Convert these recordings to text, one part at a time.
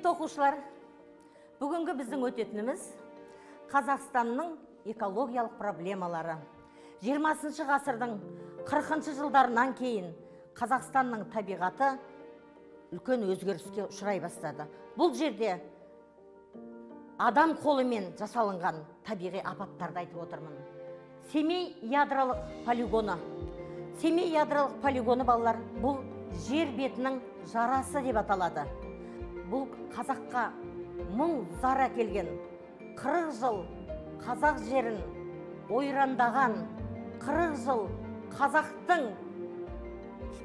құрметті оқушылар бүгінгі біздің өтетініміз қазақстанның экологиялық проблемалары. 20 ғасырдың 40 жылдарынан кейін қазақстанның табиғаты үлкен өзгеріске ұшырай бастады. Бұл жерде адам қолымен жасалынған табиғи апаттарды айтып отырмын. Семей ядролық полигоны. Семей ядролық полигоны балалар бұл жер бетінің жарасы деп аталады. Бұл қазаққа мұң зар әкелген қырық жыл қазақ жерін ойрандаған қырық жыл қазақтың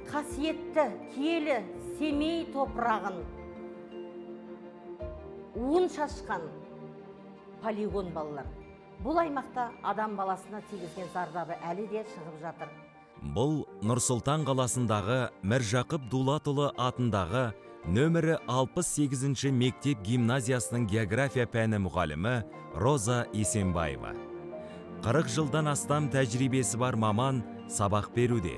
қасиетті киелі семей топырағын уын шашқан полигон балалар. Бұл аймақта адам баласына тигізген зардабы әлі де шығып жатыр. Бұл нұрсұлтан қаласындағы міржақып дулатұлы атындағы нөмірі 68 мектеп гимназиясының география пәні мұғалімі роза есенбаева. 40 жылдан астам тәжірибесі бар маман сабақ беруде.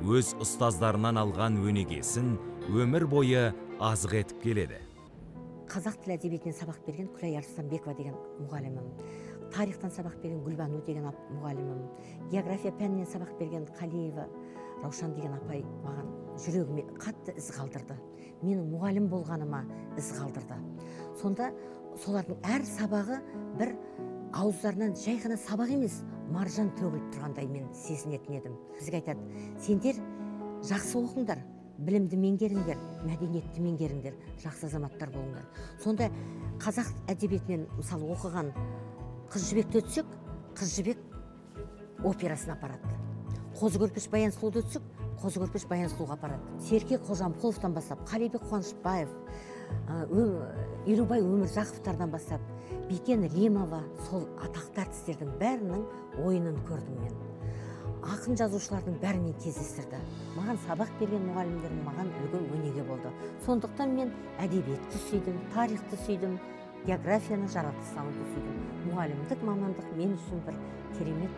Өз ұстаздарынан алған өнегесін өмір бойы азық етіп келеді. Қазақ тілі әдебиетінен сабақ берген күләй арыстанбекова деген мұғалімім. Тарихтан сабақ берген гүлбану деген мұғалімім. География пәнінен сабақ берген қалиева раушан деген апай маған жүрегіме қатты із қалдырды. Менің мұғалім болғаныма із қалдырды. Сонда солардың әр сабағы бір ауыздарынан жай ғана сабақ емес маржан төгіліп тұрғандай мен сезінетін едім. Бізге айтады сендер жақсы оқыңдар білімді меңгеріңдер мәдениетті меңгеріңдер жақсы азаматтар болыңдар. Сонда қазақ әдебиетінен мысалы оқыған қыз жібекті өтсек қыз жібек операсына апарады. Қозы көрпеш баян сұлуды өтсек қозы көрпеш баян сұлуға апарады. Серке қожамқұловтан бастап қалибек қуанышбаев елубай өміржақовтардан бастап бикен римова сол атақты әртістердің бәрінің ойынын көрдім мен. Ақын жазушылардың бәрімен кездестірді. Маған сабақ берген мұғалімдерім маған үлгі өнеге болды. Сондықтан мен әдебиетті сүйдім тарихты сүйдім географияны жаратылыстануды сүйдім. Мұғалімдік мамандық мен үшін бір керемет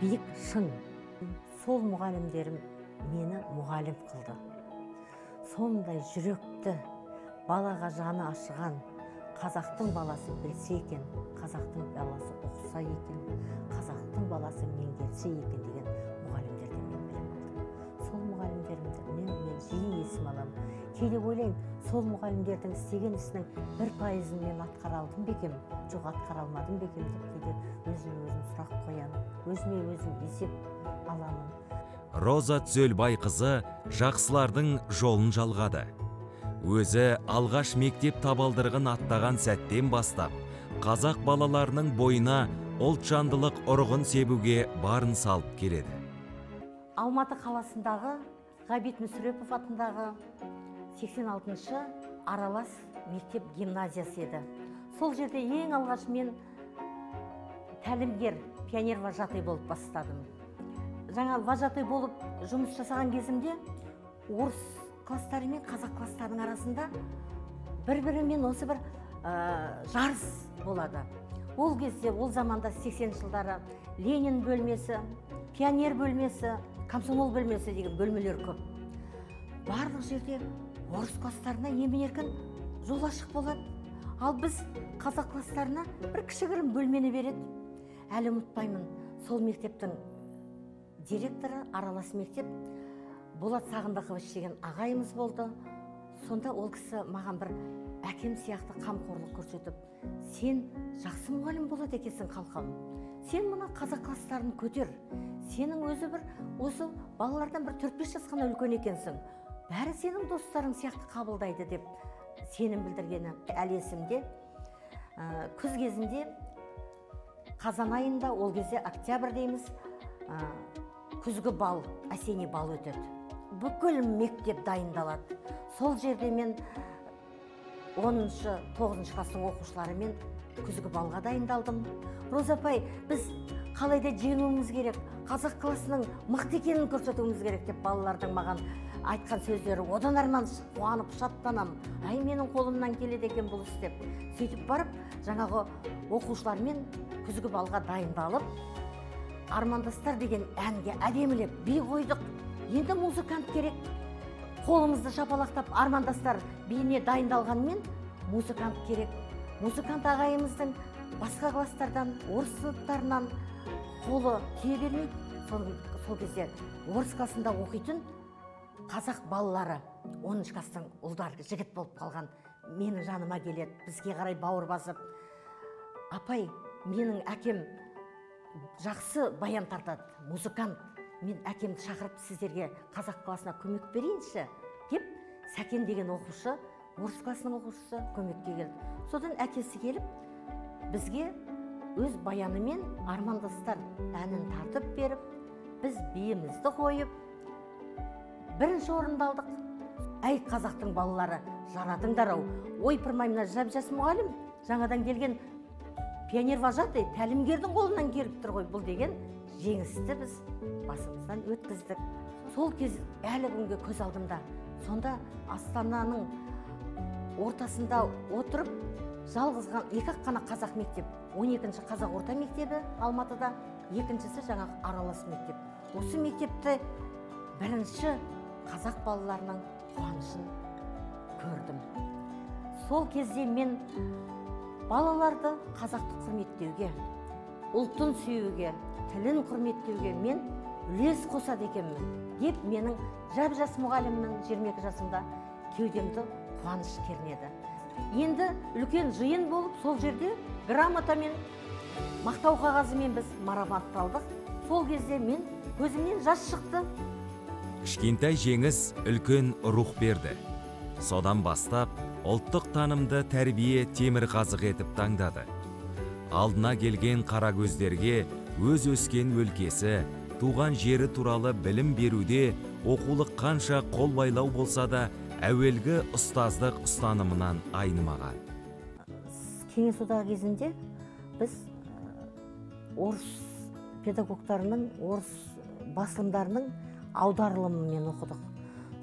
биік шың сол мұғалімдерім мені мұғалім қылды. Сондай жүректі балаға жаны ашыған қазақтың баласы білсе екен қазақтың баласы оқыса екен қазақтың баласы меңгерсе екен деген мұғалімдерден мен білім сол мұғалімдерімді үнемі мен жиі есіме аламын. Кейде ойлаймын сол мұғалімдердің істеген ісінің бір пайызын мен атқара алдым ба екенмін? Жоқ атқара алмадым ба екенмін деп кейде өзіме өзім сұрақ қоямын өзіме өзім есеп аламын. Роза түзелбайқызы жақсылардың жолын жалғады. Өзі алғаш мектеп табалдырығын аттаған сәттен бастап қазақ балаларының бойына ұлтжандылық ұрығын себуге барын салып келеді. Алматы қаласындағы ғабит мүсірепов атындағы 86-шы аралас мектеп гимназиясы еді. Сол жерде ең алғаш мен тәлімгер пионер вожатый болып бастадым. Жаңа вожатый болып жұмыс жасаған кезімде орыс класстары мен қазақ класстарының арасында бір бірімен осы бір ә, жарыс болады. Ол кезде ол заманда 80 жылдары ленин бөлмесі пионер бөлмесі комсомол бөлмесі деген бөлмелер көп. Барлық жерде орыс класстарына емін еркін жол ашық болады. Ал біз қазақ класстарына бір кішігірім бөлмені береді. Әлі ұмытпаймын сол мектептің директоры аралас мектеп болат сағындықович деген ағайымыз болды. Сонда ол кісі маған бір әкем сияқты қамқорлық көрсетіп сен жақсы мұғалім болады екенсің қалқам. Сен мына қазақ класстарын көтер. Сенің өзі бір осы балалардан бір төрт бес жасқа ғана үлкен екенсің. Бәрі сенің достарың сияқты қабылдайды деп сенім білдіргені әлі есімде. Ә, күз кезінде қазан айында ол кезде октябрь дейміз. Ә, күзгі бал осенний бал өтеді. Бүкіл мектеп дайындалады. Сол жерде мен оныншы тоғызыншы класстың оқушыларымен күзгі балға дайындалдым. Роза апай біз қалайда жеңуіміз керек? Қазақ классының мықты екенін көрсетуіміз керек деп балалардың маған айтқан сөздері. Одан арман қуанып шаттанам. Әй менің қолымнан келеді екен бұл іс деп сөйтіп барып жаңағы оқушылармен күзгі балға дайындалып армандастар деген әнге әдемілеп би қойдық. Енді музыкант керек. Қолымызды шапалақтап армандастар биіне дайындалғанмен музыкант керек. Музыкант ағайымыздың басқа класстардан орыс сыныптарынан қолы тие бермейді. Сол, сол кезде орыс классында оқитын қазақ балалары оныншы класстың ұлдары жігіт болып қалған менің жаныма келеді. Бізге қарай бауыр басып апай менің әкем жақсы баян тартады музыкант. Мен әкемді шақырып сіздерге қазақ классына көмек берейінші деп сәкен деген оқушы орыс классының оқушысы көмекке келді. Содан әкесі келіп бізге өз баянымен армандастар әнін тартып беріп біз биімізді қойып бірінші орынды алдық. Әй қазақтың балалары жарадыңдар ау ойпырмай мына жап жас мұғалім жаңадан келген пионер вожатый тәлімгердің қолынан келіп тұр ғой бұл деген жеңісті біз басымыздан өткіздік. Сол кез әлі күнге көз алдымда. Сонда астананың ортасында отырып жалғыз екі ақ қана қазақ мектеп 12 қазақ орта мектебі алматыда екіншісі жаңағы аралас мектеп. Осы мектепті бірінші қазақ балаларының қуанышын көрдім. Сол кезде мен балаларды қазақты құрметтеуге ұлтын сүюге тілін құрметтеуге мен үлес қосады екенмін деп менің жап жас мұғаліммін 22 жасымда кеудемді қуаныш кернеді. Енді үлкен жиын болып сол жерде грамотамен мақтау қағазымен біз марапатталдық. Сол кезде мен көзімнен жас шықты. Кішкентай жеңіс үлкен рух берді. Содан бастап ұлттық танымды тәрбие темірқазық етіп таңдады. Алдына келген қара көздерге өз өскен өлкесі туған жері туралы білім беруде оқулық қанша қол байлау болса да әуелгі ұстаздық ұстанымынан айнымаған. Кеңес одағы кезінде біз ә, орыс педагогтарының орыс басылымдарының аударылымымен оқыдық.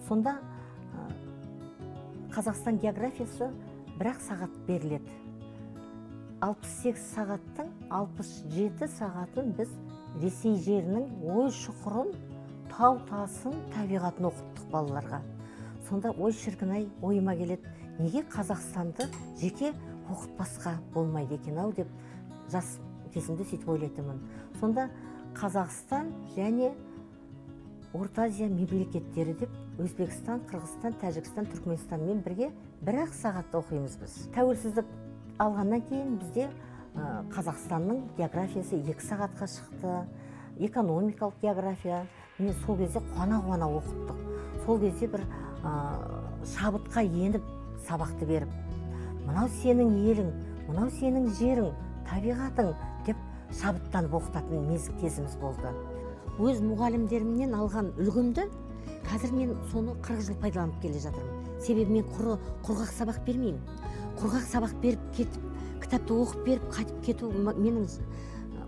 Сонда қазақстан географиясы бір ақ сағат беріледі. 68 сағаттың 67 сағатын біз ресей жерінің ой шұқырын тау тасын табиғатын оқыттық балаларға. Сонда ой шіркін ай ойыма келеді. Неге қазақстанды жеке оқытпасқа болмайды екен ау деп жас кезімде сөйтіп ойлайтынмын. Сонда қазақстан және орта азия мемлекеттері деп өзбекстан қырғызстан тәжікстан түркменстанмен бірге бір ақ сағатта оқимыз біз. Тәуелсіздік алғаннан кейін бізде қазақстанның географиясы екі сағатқа шықты экономикалық география. Міне сол кезде қуана қуана оқыттық. Сол кезде бір шабытқа еніп сабақты беріп мынау сенің елің мынау сенің жерің табиғатың деп шабыттанып оқытатын мез кезіміз болды. Өз мұғалімдерімнен алған үлгімді қазір мен соны қырық жыл пайдаланып келе жатырмын. Себебі мен құры, құрғақ сабақ бермеймін. Құрғақ сабақ беріп кетіп кітапты оқып беріп қайтып кету менің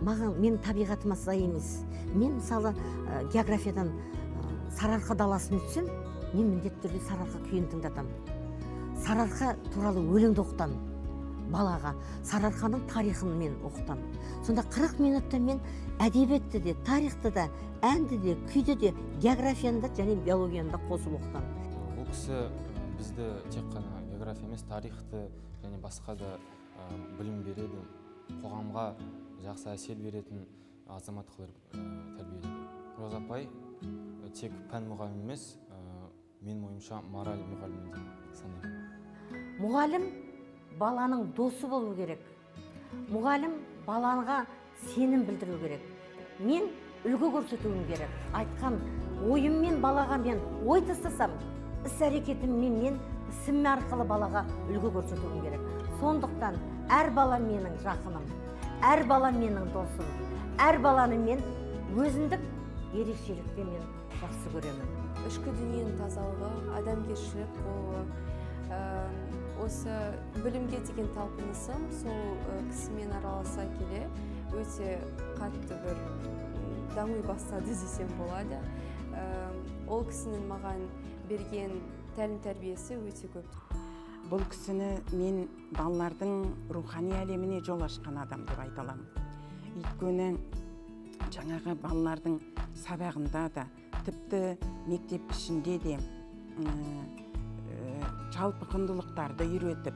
маған менің табиғатыма сай емес. Мен мысалы ә, географиядан ә, сарыарқа даласын өтсем мен міндетті түрде сарыарқа күйін тыңдатамын. Сарыарқа туралы өлеңді оқытамын. Балаға сарыарқаның тарихын мен оқытамын сонда 40 минутта мен әдебиетті де тарихты да әнді де күйді де географияны да және биологияны да қосып оқытамын бұл кісі бізді тек қана география емес тарихты және басқа да ә, білім береді қоғамға жақсы әсер беретін азамат қылып ә, тәрбиеледі. Роза апай ә, тек пән мұғалімі емес ә, менің ойымша мораль мұғалімі деп санаймын. Мұғалім баланың досы болу керек. Мұғалім балаға сенім білдіру керек. Мен үлгі көрсетуім керек. Айтқан ойыммен балаға мен ой тастасам іс әрекетіммен мен ісім арқылы балаға үлгі көрсетуім керек. Сондықтан әр бала менің жақыным әр бала менің досым әр баланы мен өзіндік ерекшелікте мен жақсы көремін. Ішкі дүниенің тазалығы адамгершілік болуы осы білімге деген талпынысым сол кісімен араласа келе өте қатты бір дами бастады десем болады. Ол кісінің маған берген тәлім тәрбиесі өте көп. Бұл кісіні мен балалардың рухани әлеміне жол ашқан адам деп айта аламын. Өйткені жаңағы балалардың сабағында да тіпті мектеп ішінде де жалпы құндылықтарды үйретіп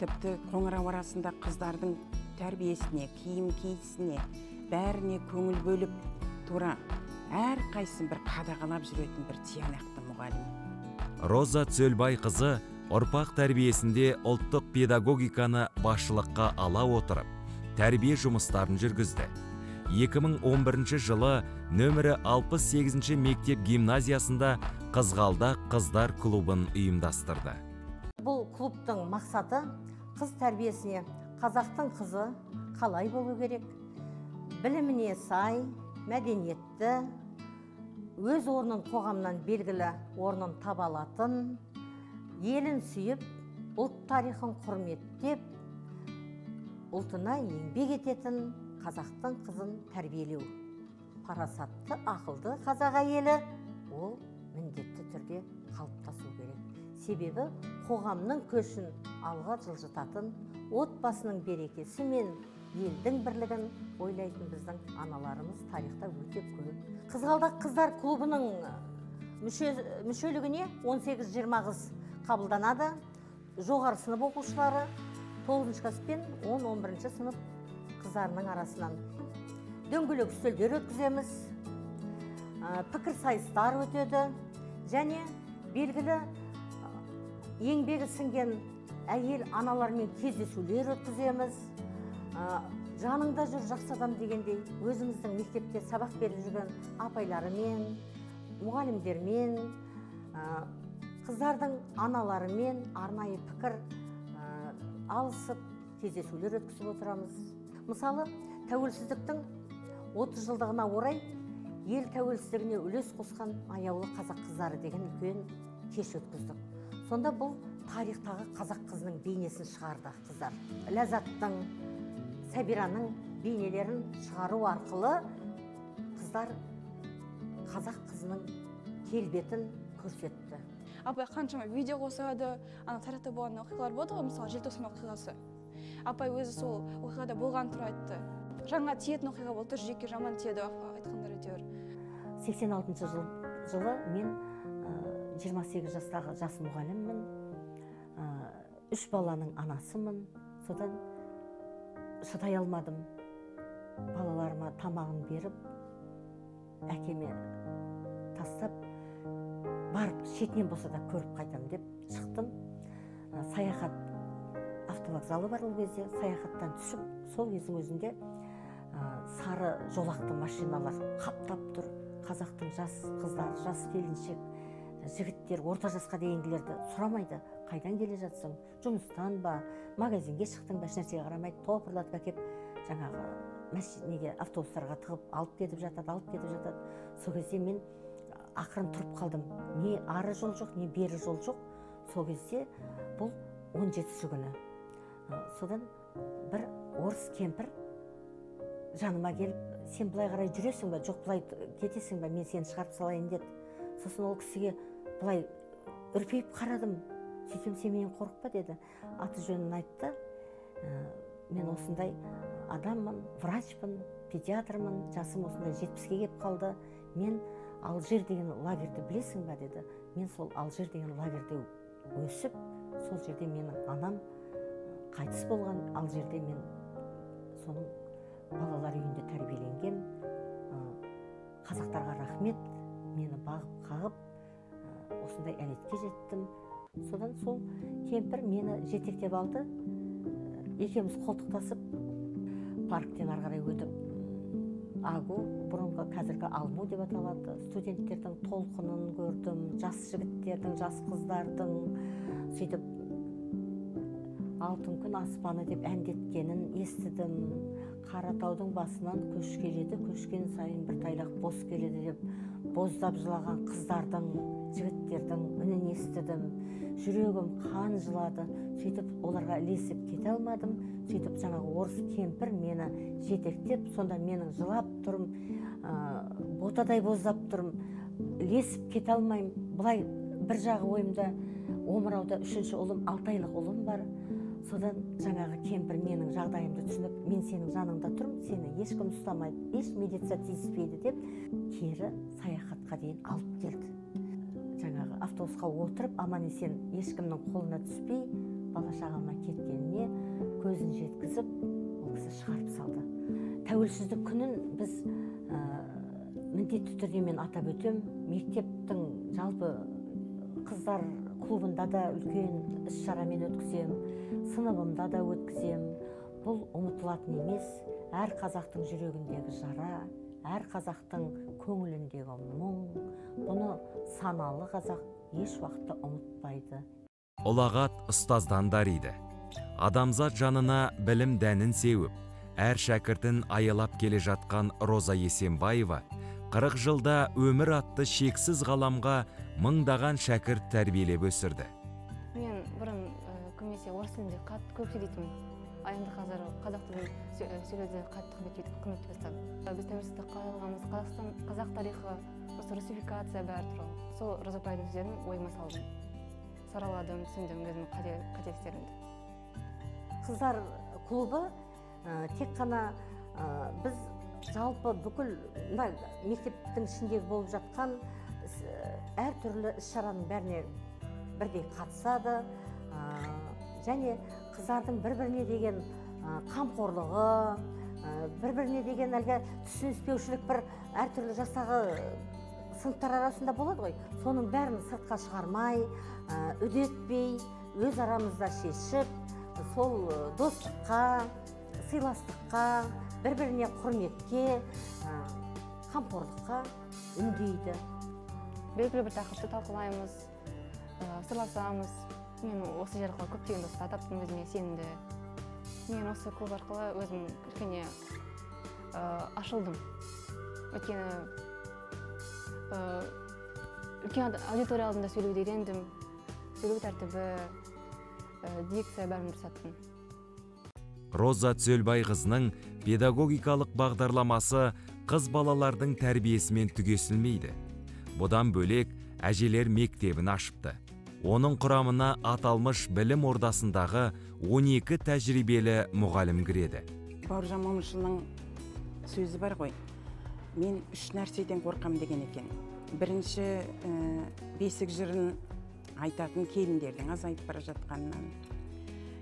тіпті қоңырау арасында қыздардың тәрбиесіне киім киісіне бәріне көңіл бөліп тура әрқайсысын бір қадағалап жүретін бір тиянақты мұғалім. Роза цөлбайқызы ұрпақ тәрбиесінде ұлттық педагогиканы басшылыққа ала отырып тәрбие жұмыстарын жүргізді. 2011 жылы нөмірі 68 мектеп гимназиясында қызғалдақ қыздар клубын ұйымдастырды. Бұл клубтың мақсаты қыз тәрбиесіне қазақтың қызы қалай болу керек? Біліміне сай мәдениетті өз орнын қоғамнан белгілі орнын таба алатын елін сүйіп ұлт тарихын құрметтеп ұлтына еңбек ететін қазақтың қызын тәрбиелеу. Парасатты ақылды қазақ әйелі ол міндетті түрде қалыптасу керек. Себебі қоғамның көшін алға жылжытатын отбасының берекесі мен елдің бірлігін ойлайтын біздің аналарымыз тарихта өте көп. Қызғалдақ қыздар клубының мүше, мүшелігіне 18-20 қыз қабылданады. Жоғары сынып оқушылары тоғызыншы класс пен он он бірінші сынып қыздарының арасынан. Дөңгелек үстелдер өткіземіз. Пікір сайыстар өтеді. Және белгілі еңбегі сіңген әйел аналармен кездесулер өткіземіз. Жаныңда жүр жақсы адам дегендей өзіміздің мектепте сабақ беріп жүрген апайларымен мұғалімдермен қыздардың аналарымен арнайы пікір алысып кездесулер өткізіп отырамыз. Мысалы тәуелсіздіктің 30 жылдығына орай ел тәуелсіздігіне үлес қосқан аяулы қазақ қыздары деген үлкен кеш өткіздік. Сонда бұл тарихтағы қазақ қызының бейнесін шығарды қыздар. Ләззаттың сәбираның бейнелерін шығару арқылы қыздар қазақ қызының келбетін көрсетті. Апай қаншама видео қосады ана тарихта болған оқиғалар болады ғой мысалы желтоқсан оқиғасы. Апай өзі сол оқиғада болған туралы айтты. Жаңа тиетін оқиға болды жүрекке жаман тиеді әйтеуір сексен алтыншы жыл, жылы мен жиырма сегіз жастағы жас мұғаліммін. Үш баланың анасымын. Содан шыдай алмадым. Балаларыма тамағын беріп әкеме тастап барып шетінен болса да көріп қайтамын деп шықтым. Саяхат автовокзалы бар ол кезде. Саяхаттан түсіп сол кездің өзінде сары жолақты машиналар қаптап тұр. Қазақтың жас қыздар жас келіншек жігіттер орта жасқа дейінгілерді сұрамайды. Қайдан келе жатсың? Жұмыстан ба? Магазинге шықтың ба? Ешнәрсеге қарамайды. Топырлатып әкеп жаңағы неге автобустарға тығып алып кетіп жатады алып кетіп жатады. Сол кезде мен ақырын тұрып қалдым. Не ары жол жоқ не бері жол жоқ. Сол кезде бұл он жетісі күні. Содан бір орыс кемпір жаныма келіп сен былай қарай жүресің ба жоқ былай кетесің ба мен сені шығарып салайын деді. Сосын ол кісіге былай үрпиіп қарадым. Сөйтсем сен менен қорықпа деді. Аты жөнін айтты мен осындай адаммын врачпын педиатрмын. Жасым осындай жетпіске келіп қалды. Мен алжир деген лагерьді білесің ба деді. Мен сол алжир деген лагерьде өсіп сол жерде менің анам қайтыс болған. Алжирде мен соның балалар үйінде тәрбиеленгем қазақтарға рахмет. Мені бағып қағып осындай әлетке жеттім. Содан сол кемпір мені жетектеп алды. Екеуміз қолтықтасып парктен ары қарай өтіп агу бұрынғы қазіргі алму деп аталады. Студенттердің толқынын көрдім жас жігіттердің жас қыздардың. Сөйтіп алтын күн аспаны деп әндеткенін естідім. Қаратаудың басынан көш келеді көшкен сайын бір тайлақ бос келеді деп боздап жылаған қыздардың жігіттердің үнін естідім. Жүрегім қан жылады. Сөйтіп оларға ілесіп кете алмадым. Сөйтіп жаңағы орыс кемпір мені жетектеп сонда менің жылап тұрым ә, ботадай боздап тұрым ілесіп кете алмаймын. Былай бір жағы ойымда омырауда үшінші ұлым алты айлық ұлым бар. Содан жаңағы кемпір менің жағдайымды түсініп мен сенің жаныңда тұрмын сені ешкім ұстамайды еш милиция тиіспейді деп кері саяхатқа дейін алып келді. Жаңағы автобусқа отырып аман есен ешкімнің қолына түспей бала шағама кеткеніне көзін жеткізіп ол кісі шығарып салды. Тәуелсіздік күнін біз ә, міндетті түрде мен атап өтем. Мектептің жалпы қыздар клубында да үлкен іс шарамен өткізем. Сыныбымда да өткізем. Бұл ұмытылатын емес әр қазақтың жүрегіндегі жара әр қазақтың көңіліндегі мұң. Бұны саналы қазақ еш уақытта ұмытпайды. Ұлағат ұстаздан дариды. Адамзат жанына білім дәнін сеуіп әр шәкіртін аялап келе жатқан роза есенбаева қырық жылда өмір атты шексіз ғаламға мыңдаған шәкірт тәрбиелеп өсірді. Мен бұрын көбінесе орыс тілінде қатты көп сөйлейтінмін ал енді қазір қазақ тілін сө- сөйлеуді қатты құрметтейтін құрметтей бастадым. Біз тәуелсіздік алғанбыз қазақстан қазақ тарихы осы русификация бәрі туралы. Сол роза апайдың сөздерін ойыма салдым. Сараладым түсіндім өзімнің қате қателіктерімді. Қыздар клубы ә, тек қана ә, біз жалпы бүкіл мына мектептің ішіндегі болып жатқан әртүрлі іс шараның бәріне бірдей қатысады. Және қыздардың бір біріне деген қамқорлығы бір біріне деген әлгі түсініспеушілік бір әртүрлі жастағы сыныптар арасында болады ғой. Соның бәрін сыртқа шығармай үдетпей өз арамызда шешіп сол достыққа сыйластыққа бір біріне құрметке қамқорлыққа үндейді. Белгілі бір тақырыпты талқылаймыз сырласамыз. Мен осы жер арқылы көптеген достар таптым өзіме сенімді. мен осы клуб арқылы өзім кішкене ә, ашылдым. Өйткені ә, үлкен аудитория алдында сөйлеуді үйрендім. Сөйлеу тәртібі ә, дикция бәрін дұрыс аттым роза түзелбайқызының педагогикалық бағдарламасы қыз балалардың тәрбиесімен түгесілмейді. Бұдан бөлек әжелер мектебін ашыпты. Оның құрамына аталмыш білім ордасындағы 12 тәжірибелі мұғалім кіреді. Бауыржан момышұлының сөзі бар ғой. Мен үш нәрседен қорқам деген екен. Бірінші ә, бесік жырын айтатын келіндердің азайып бара жатқанынан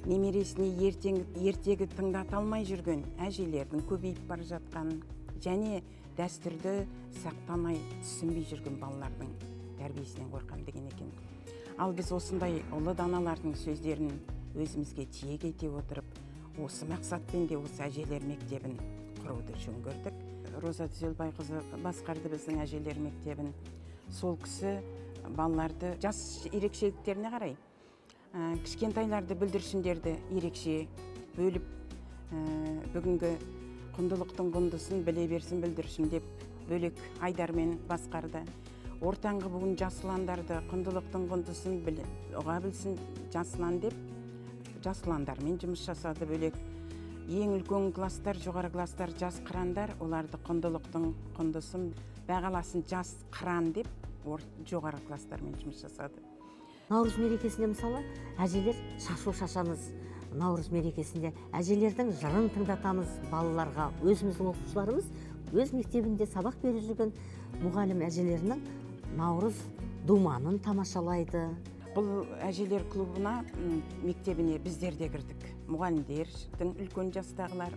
немересіне ертегі тыңдата алмай жүрген әжелердің көбейіп бара жатқанын және дәстүрді сақтамай түсінбей жүрген балалардың тәрбиесінен қорқам деген екен. Ал біз осындай ұлы даналардың сөздерін өзімізге тиек ете отырып осы мақсатпен де осы әжелер мектебін құруды жөн көрдік. Роза түзелбайқызы басқарды біздің әжелер мектебін. Сол кісі балаларды жас ерекшеліктеріне қарай ә, кішкентайларды бүлдіршіндерді ерекше бөліп ә, бүгінгі құндылықтың құндысын біле берсін бүлдіршін деп бөлек айдармен басқарды. Ортаңғы буын жас ұландарды құндылықтың құндысын біле, ұға білсін жас ұлан деп жас ұландармен жұмыс жасады бөлек. Ең үлкен класстар жоғары класстар жас қырандар оларды құндылықтың құндысын бағаласын жас қыран деп ор- жоғары класстармен жұмыс жасады. Наурыз мерекесінде мысалы әжелер шашу шашамыз. Наурыз мерекесінде әжелердің жырын тыңдатамыз балаларға. Өзіміздің оқушыларымыз өз мектебінде сабақ беріп жүрген мұғалім әжелерінің наурыз думанын тамашалайды. Бұл әжелер клубына мектебіне біздер де кірдік. Мұғалімдердің үлкен жастағылар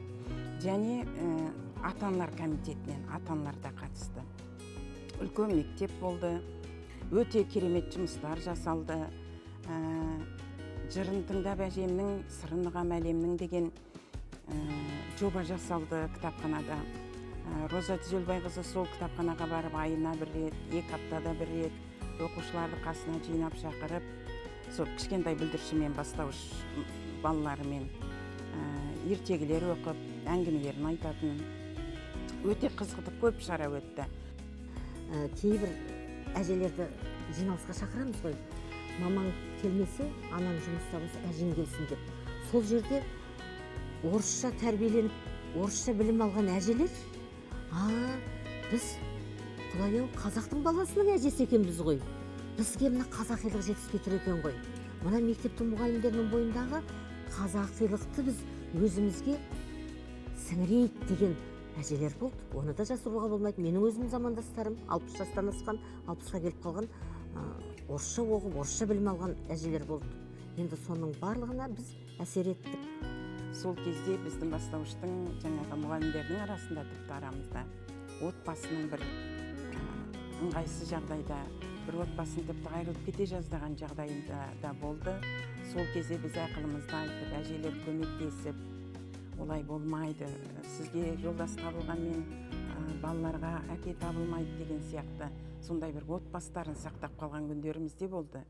және ә, ата аналар комитетінен ата аналар да қатысты. Үлкен мектеп болды өте керемет жұмыстар жасалды. Ә, жырын тыңдап әжемнің сырын ұғам әлемнің деген ә, жоба жасалды кітапханада. Роза түзелбайқызы сол кітапханаға барып айына бір рет екі аптада бір рет оқушыларды қасына жинап шақырып сол кішкентай бүлдіршінмен бастауыш балаларымен ә, ертегілер оқып әңгімелерін айтатын. Өте қызықты көп шара өтті. Ә, кейбір әжелерді жиналысқа шақырамыз ғой. Мамаң келмесе анаң жұмыста болса әжең келсін деп. Сол жерде орысша тәрбиеленіп орысша білім алған әжелер а біз құдай ау қазақтың баласының әжесі екенбіз ғой. Бізге мына қазақилық жетіспей тұр екен ғой. Мына мектептің мұғалімдерінің бойындағы қазақилықты біз өзімізге сіңірейік деген әжелер болды. Оны да жасыруға болмайды. Менің өзімнің замандастарым алпыс жастан асқан алпысқа келіп қалған орысша оқып орысша білім алған әжелер болды. Енді соның барлығына біз әсер еттік. Сол кезде біздің бастауыштың жаңағы мұғалімдердің арасында тіпті арамызда. Отбасының бір ыңғайсыз жағдайда бір отбасын тіпті айырылып кете жаздаған жағдайында да болды. Сол кезде біз ақылымызды айтып әжелер көмектесіп олай болмайды сізге жолдас табылғанмен балаларға әке табылмайды деген сияқты сондай бір отбасыларын сақтап қалған күндеріміз де болды.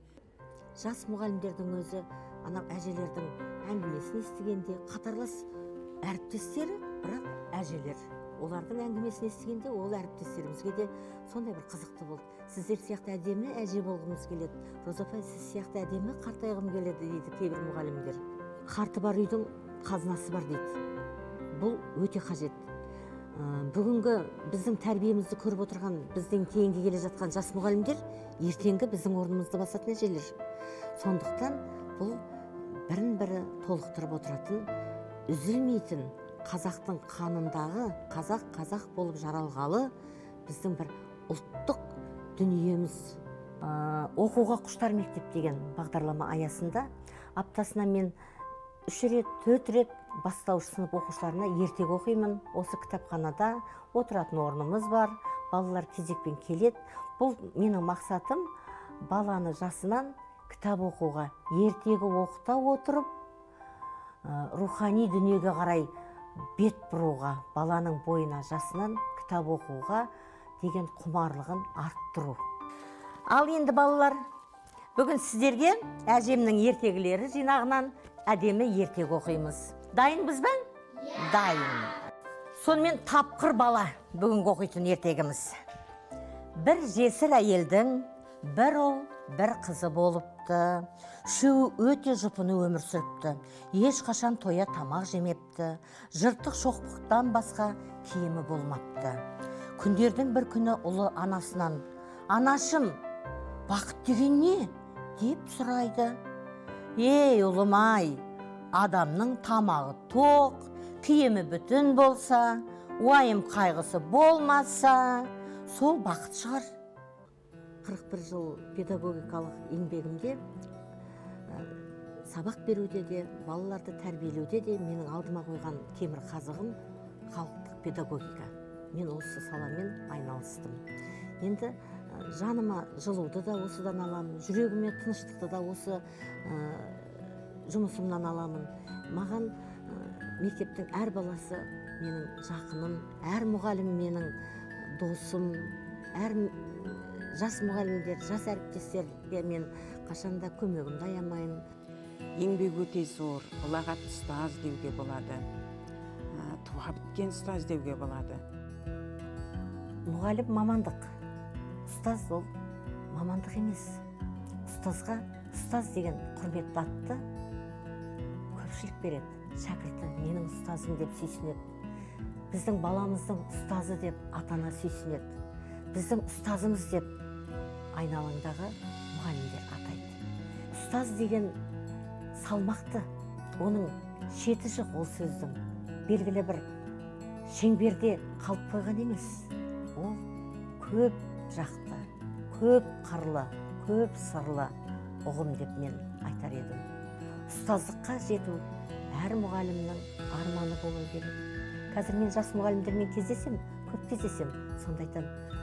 Жас мұғалімдердің өзі анау әжелердің әңгімесін естігенде қатарлас әріптестері бірақ әжелер. Олардың әңгімесін естігенде ол әріптестерімізге де сондай бір қызықты болды. Сіздер сияқты әдемі әже болғымыз келеді. Роза апай сіз сияқты әдемі қартайғым келеді дейді кейбір мұғалімдер. Қарты бар үйдің қазынасы бар дейді. Бұл өте қажет. Ә, бүгінгі біздің тәрбиемізді көріп отырған бізден кейінгі келе жатқан жас мұғалімдер ертеңгі біздің орнымызды басатын әжелер. Сондықтан бұл бірін бірі толықтырып отыратын үзілмейтін қазақтың қанындағы қазақ қазақ болып жаралғалы біздің бір ұлттық дүниеміз оқуға құштар мектеп деген бағдарлама аясында аптасына мен үш рет төрт рет бастауыш сынып оқушыларына ертегі оқимын. Осы кітапханада отыратын орнымыз бар балалар кезекпен келеді. Бұл менің мақсатым баланы жасынан кітап оқуға ертегі оқыта отырып ә, рухани дүниеге қарай бет бұруға баланың бойына жасынан кітап оқуға деген құмарлығын арттыру. Ал енді балалар бүгін сіздерге әжемнің ертегілері жинағынан әдемі ертегі оқимыз. Дайынбыз ба? Дайын. Сонымен тапқыр бала бүгінгі оқитын ертегіміз. Бір жесір әйелдің бір ұл бір қызы болыпты үшеуі өте жұпыны өмір сүріпті. Ешқашан тоя тамақ жемепті. Жыртық шоқпықтан басқа киімі болмапты. Күндердің бір күні ұлы анасынан анашым бақыт деген не? деп сұрайды. Ей ұлым ай адамның тамағы тоқ киімі бүтін болса уайым қайғысы болмаса сол бақыт шығар 41 жыл педагогикалық еңбегімде сабақ беруде де балаларды тәрбиелеуде де менің алдыма қойған темір қазығым халықтық педагогика. Мен осы саламен айналыстым. Енді жаныма жылуды да осыдан аламын жүрегіме тыныштықты да осы ә, жұмысымнан аламын. Маған мектептің әр баласы менің жақыным әр мұғалім менің досым әр жас мұғалімдер жас әріптестерге мен қашанда көмегімді аямаймын еңбек өте зор ұлағатты ұстаз деуге болады ә, туа біткен ұстаз деуге болады. Мұғалім мамандық. Ұстаз ол мамандық емес. Ұстазға ұстаз деген құрметті атты көпшілік береді. Шәкірті менің ұстазым деп сүйсінеді. Біздің баламыздың ұстазы деп ата ана сүйсінеді. Біздің ұстазымыз деп айналаңдағы мұғалімдер атайды. Ұстаз деген салмақты оның шеті жоқ ол сөздің. Белгілі бір шеңберде қалып қойған емес. Ол көп жақты көп қырлы көп сырлы ұғым деп мен айтар едім. Ұстаздыққа жету әр мұғалімнің арманы болу керек. Қазір мен жас мұғалімдермен кездесем көп кездесем сонда айтамын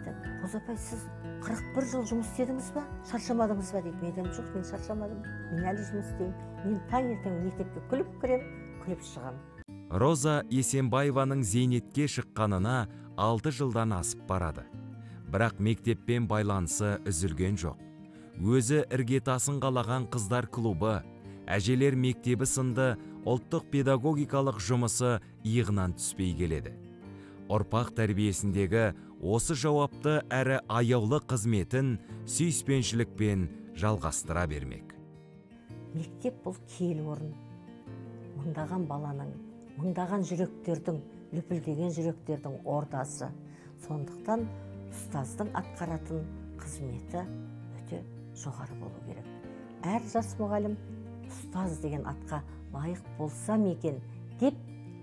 айтамын роза апай сіз 41 жыл жұмыс істедіңіз ба? Шаршамадыңыз ба дейді. Мен айтамын жоқ мен шаршамадым. Мен әлі жұмыс істеймін. Мен таңертең мектепке күліп кіремін күліп шығамын роза есенбаеваның зейнетке шыққанына алты жылдан асып барады. Бірақ мектеппен байланысы үзілген жоқ. Өзі іргетасын қалаған қыздар клубы әжелер мектебі сынды ұлттық педагогикалық жұмысы иығынан түспей келеді. Ұрпақ тәрбиесіндегі осы жауапты әрі аяулы қызметін сүйіспеншілікпен жалғастыра бермек. Мектеп бұл киелі орын. Мыңдаған баланың мыңдаған жүректердің лүпілдеген жүректердің ордасы. Сондықтан ұстаздың атқаратын қызметі өте жоғары болу керек. Әр жас мұғалім ұстаз деген атқа лайық болсам екен деп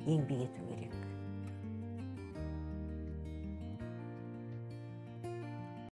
еңбек ету